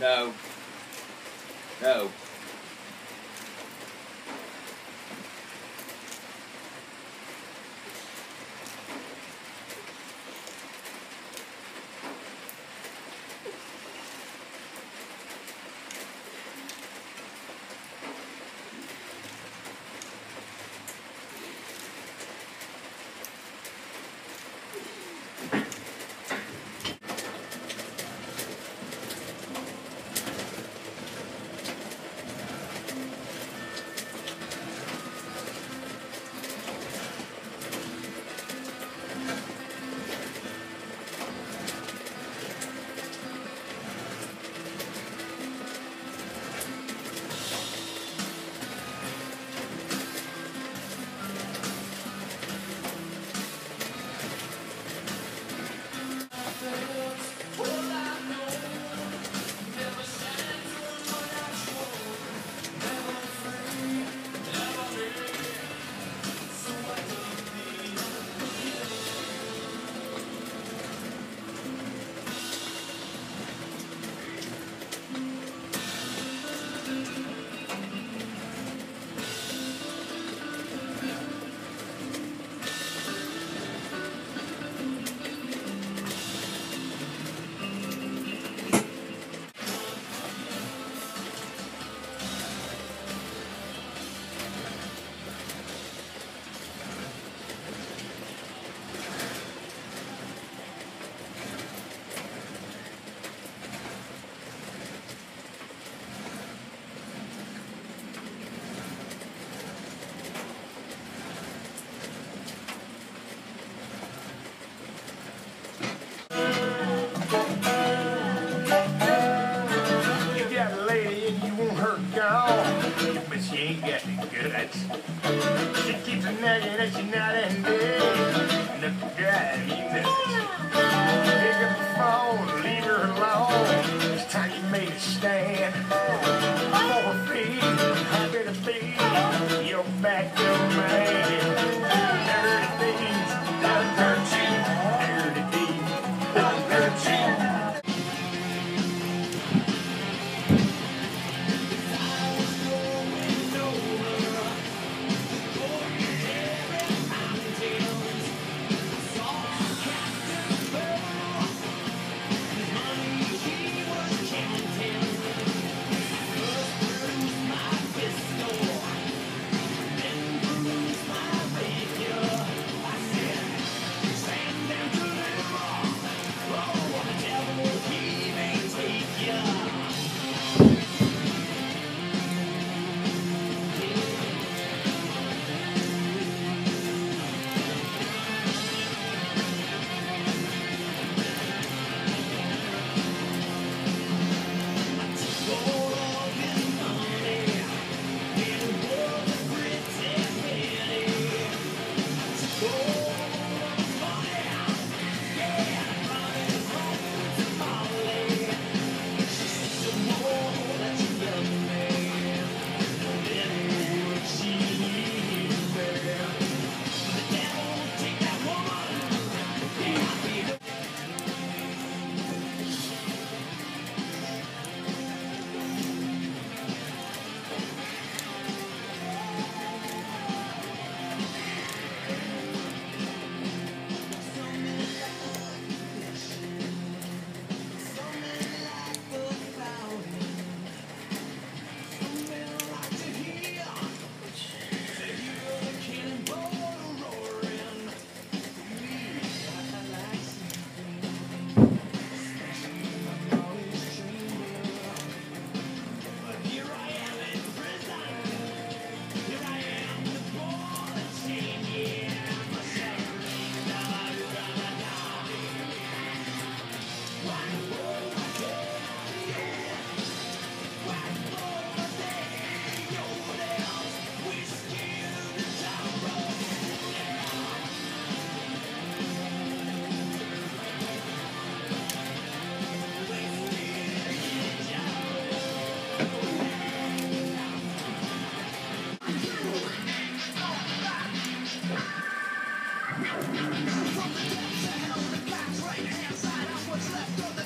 No. No. From the depths to hell, the cops right hand side, I'm what's left. of the